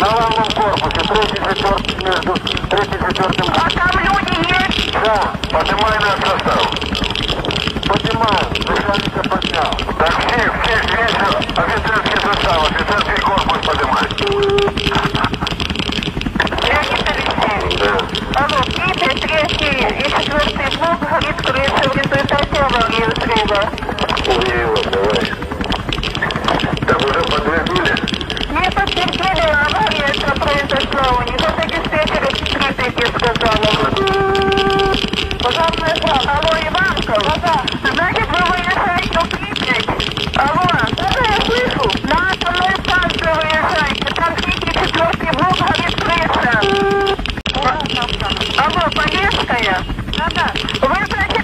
на лавном корпусе, третий, четвертый, между третий, четвертым. А там люди есть? Да, поднимай наш состав. Поднимаю, дыхальника поднял. Таксист, Полесская. Да-да. Вы знаете,